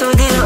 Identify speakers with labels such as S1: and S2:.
S1: estudiar